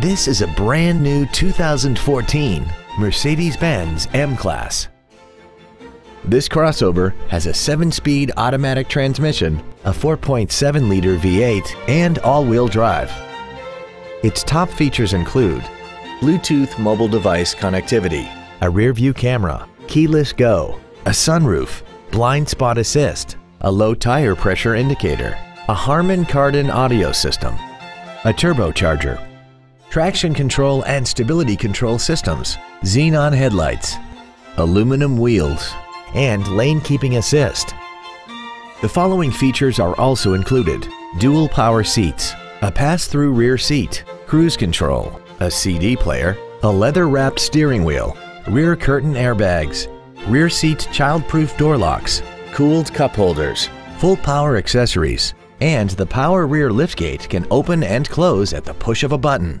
This is a brand new 2014 Mercedes-Benz M-Class. This crossover has a 7-speed automatic transmission, a 4.7-liter V8, and all-wheel drive. Its top features include Bluetooth mobile device connectivity, a rear-view camera, keyless go, a sunroof, blind spot assist, a low tire pressure indicator, a Harman Kardon audio system, a turbocharger, traction control and stability control systems, xenon headlights, aluminum wheels, and lane keeping assist. The following features are also included. Dual power seats, a pass-through rear seat, cruise control, a CD player, a leather-wrapped steering wheel, rear curtain airbags, rear seat child-proof door locks, cooled cup holders, full power accessories, and the power rear liftgate can open and close at the push of a button.